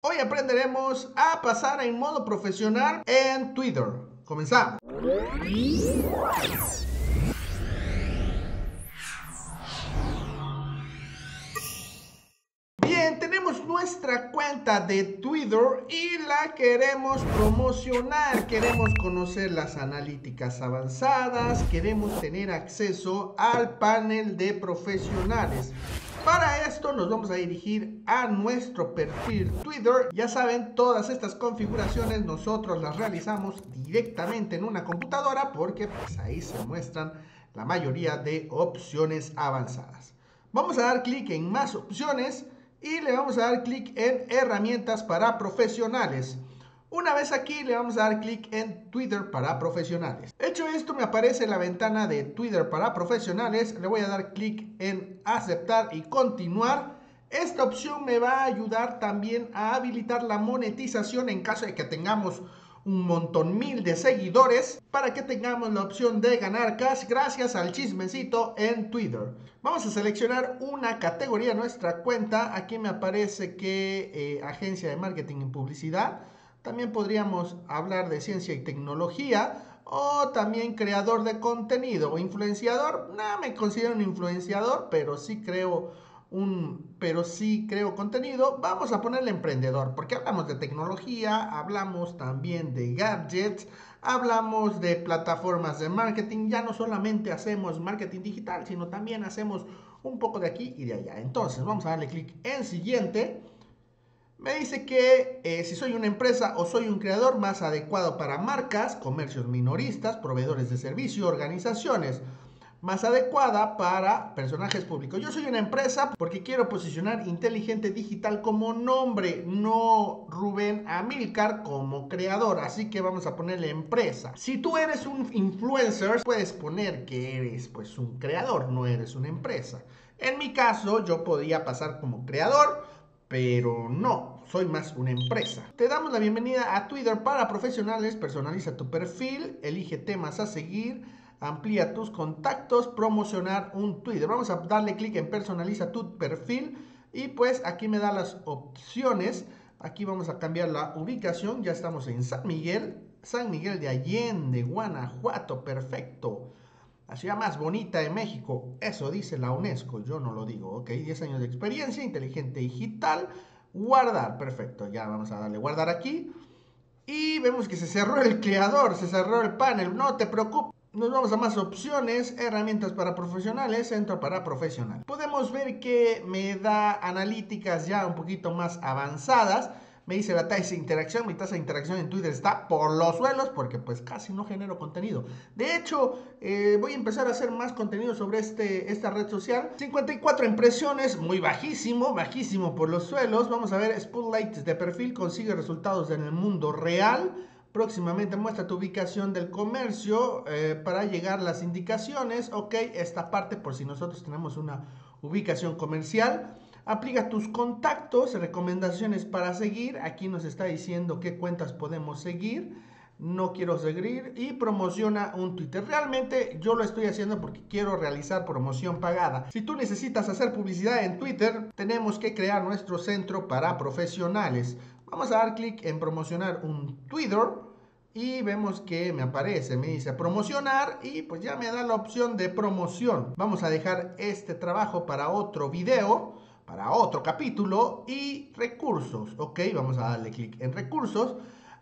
Hoy aprenderemos a pasar en modo profesional en Twitter. Comenzamos. Bien, tenemos nuestra cuenta de Twitter y la queremos promocionar. Queremos conocer las analíticas avanzadas, queremos tener acceso al panel de profesionales. Para esto nos vamos a dirigir a nuestro perfil Twitter. Ya saben, todas estas configuraciones nosotros las realizamos directamente en una computadora porque pues ahí se muestran la mayoría de opciones avanzadas. Vamos a dar clic en más opciones y le vamos a dar clic en herramientas para profesionales. Una vez aquí le vamos a dar clic en Twitter para profesionales. Esto me aparece la ventana de Twitter para profesionales. Le voy a dar clic en aceptar y continuar. Esta opción me va a ayudar también a habilitar la monetización en caso de que tengamos un montón mil de seguidores para que tengamos la opción de ganar cash gracias al chismecito en Twitter. Vamos a seleccionar una categoría nuestra cuenta. Aquí me aparece que eh, agencia de marketing y publicidad. También podríamos hablar de ciencia y tecnología o también creador de contenido o influenciador. No me considero un influenciador, pero sí creo un, pero sí creo contenido. Vamos a ponerle emprendedor, porque hablamos de tecnología, hablamos también de gadgets, hablamos de plataformas de marketing. Ya no solamente hacemos marketing digital, sino también hacemos un poco de aquí y de allá. Entonces, vamos a darle clic en siguiente. Me dice que eh, si soy una empresa o soy un creador más adecuado para marcas, comercios minoristas, proveedores de servicio, organizaciones. Más adecuada para personajes públicos. Yo soy una empresa porque quiero posicionar Inteligente Digital como nombre, no Rubén Amilcar como creador. Así que vamos a ponerle empresa. Si tú eres un influencer, puedes poner que eres pues un creador, no eres una empresa. En mi caso, yo podía pasar como creador pero no, soy más una empresa. Te damos la bienvenida a Twitter para profesionales, personaliza tu perfil, elige temas a seguir, amplía tus contactos, promocionar un Twitter. Vamos a darle clic en personaliza tu perfil y pues aquí me da las opciones. Aquí vamos a cambiar la ubicación, ya estamos en San Miguel, San Miguel de Allende, Guanajuato, perfecto. La ciudad más bonita de México, eso dice la UNESCO, yo no lo digo, ok, 10 años de experiencia, inteligente digital, guardar, perfecto, ya vamos a darle guardar aquí. Y vemos que se cerró el creador, se cerró el panel, no te preocupes. Nos vamos a más opciones, herramientas para profesionales, centro para profesionales. Podemos ver que me da analíticas ya un poquito más avanzadas me dice la tasa de interacción, mi tasa de interacción en Twitter está por los suelos porque pues casi no genero contenido. De hecho, eh, voy a empezar a hacer más contenido sobre este, esta red social. 54 impresiones, muy bajísimo, bajísimo por los suelos. Vamos a ver, Spotlight de perfil consigue resultados en el mundo real. Próximamente muestra tu ubicación del comercio eh, para llegar las indicaciones. Ok, esta parte por si nosotros tenemos una ubicación comercial. Aplica tus contactos, recomendaciones para seguir. Aquí nos está diciendo qué cuentas podemos seguir. No quiero seguir y promociona un Twitter. Realmente yo lo estoy haciendo porque quiero realizar promoción pagada. Si tú necesitas hacer publicidad en Twitter, tenemos que crear nuestro centro para profesionales. Vamos a dar clic en promocionar un Twitter y vemos que me aparece, me dice promocionar y pues ya me da la opción de promoción. Vamos a dejar este trabajo para otro video para otro capítulo y recursos. Ok, vamos a darle clic en recursos.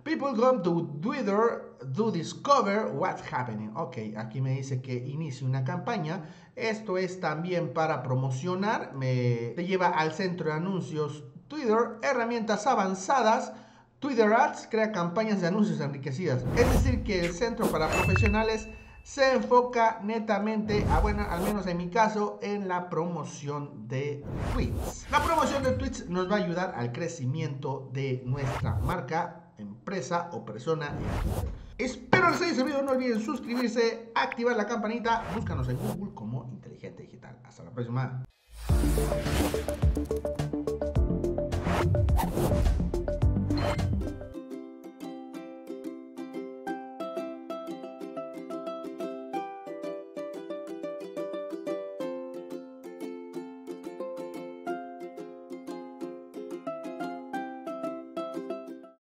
People come to Twitter to discover what's happening. Ok, aquí me dice que inicie una campaña. Esto es también para promocionar. Me lleva al centro de anuncios Twitter, herramientas avanzadas. Twitter Ads crea campañas de anuncios enriquecidas. Es decir, que el centro para profesionales se enfoca netamente, a, bueno, al menos en mi caso, en la promoción de tweets. La promoción de tweets nos va a ayudar al crecimiento de nuestra marca, empresa o persona Espero les haya servido, no olviden suscribirse, activar la campanita, búscanos en Google como Inteligente Digital. Hasta la próxima.